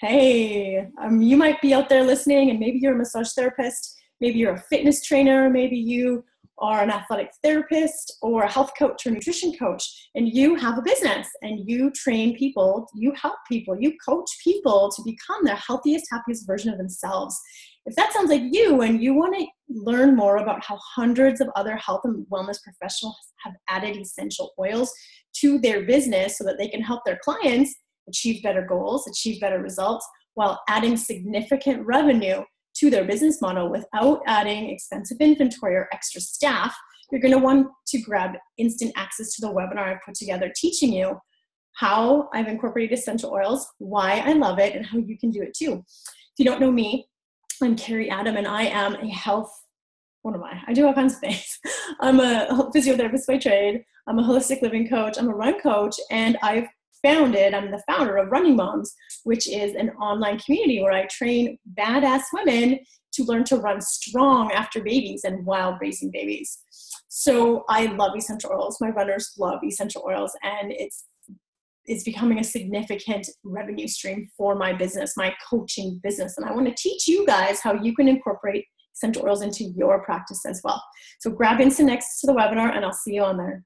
Hey, um, you might be out there listening, and maybe you're a massage therapist, maybe you're a fitness trainer, maybe you are an athletic therapist or a health coach or nutrition coach, and you have a business and you train people, you help people, you coach people to become their healthiest, happiest version of themselves. If that sounds like you and you want to learn more about how hundreds of other health and wellness professionals have added essential oils to their business so that they can help their clients achieve better goals, achieve better results, while adding significant revenue to their business model without adding expensive inventory or extra staff, you're going to want to grab instant access to the webinar I've put together teaching you how I've incorporated essential oils, why I love it, and how you can do it too. If you don't know me, I'm Carrie Adam, and I am a health. What am I? I do all kinds of things. I'm a physiotherapist by trade. I'm a holistic living coach. I'm a run coach, and I've founded, I'm the founder of Running Moms, which is an online community where I train badass women to learn to run strong after babies and while raising babies. So I love essential oils. My runners love essential oils, and it's it's becoming a significant revenue stream for my business, my coaching business. And I want to teach you guys how you can incorporate essential oils into your practice as well. So grab instant next to the webinar, and I'll see you on there.